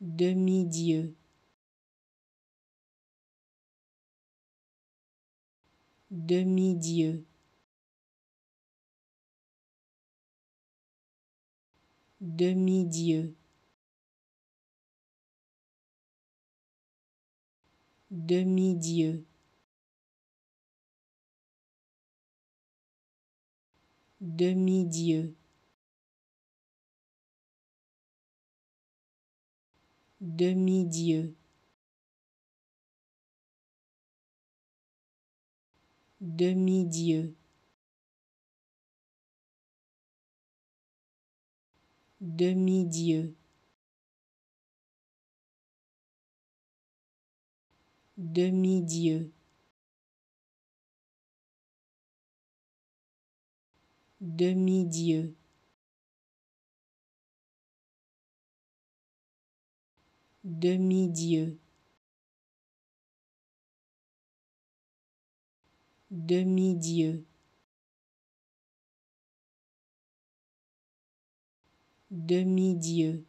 demi-dieu, demi-dieu, demi-dieu, demi-dieu, demi-dieu, demi-dieu, demi-dieu, demi-dieu, demi-dieu, demi-dieu, demi-dieu, demi-dieu, demi-dieu,